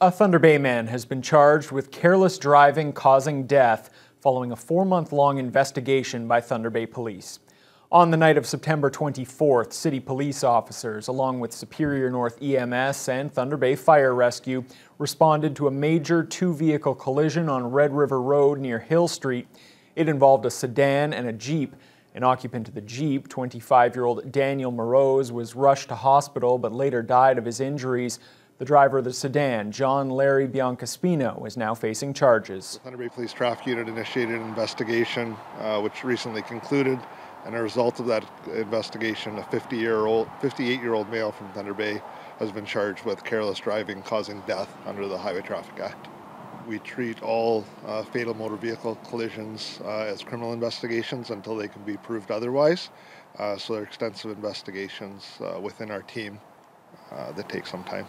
A Thunder Bay man has been charged with careless driving causing death following a four month long investigation by Thunder Bay Police. On the night of September 24th, city police officers, along with Superior North EMS and Thunder Bay Fire Rescue, responded to a major two vehicle collision on Red River Road near Hill Street. It involved a sedan and a Jeep. An occupant of the Jeep, 25 year old Daniel Morose, was rushed to hospital but later died of his injuries. The driver of the sedan, John Larry Biancaspino, is now facing charges. The Thunder Bay Police Traffic Unit initiated an investigation uh, which recently concluded. And as a result of that investigation, a 50 year old, 58 year old male from Thunder Bay has been charged with careless driving causing death under the Highway Traffic Act. We treat all uh, fatal motor vehicle collisions uh, as criminal investigations until they can be proved otherwise. Uh, so there are extensive investigations uh, within our team uh, that take some time.